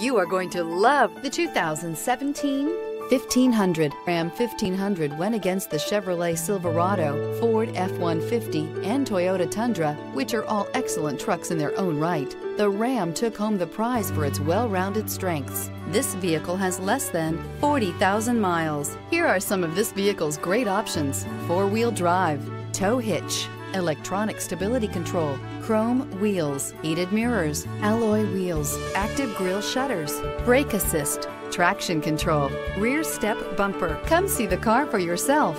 You are going to love the 2017 1500. Ram 1500 went against the Chevrolet Silverado, Ford F-150, and Toyota Tundra, which are all excellent trucks in their own right. The Ram took home the prize for its well-rounded strengths. This vehicle has less than 40,000 miles. Here are some of this vehicle's great options. Four-wheel drive, tow hitch, electronic stability control, chrome wheels, heated mirrors, alloy wheels, active grille shutters, brake assist, traction control, rear step bumper. Come see the car for yourself.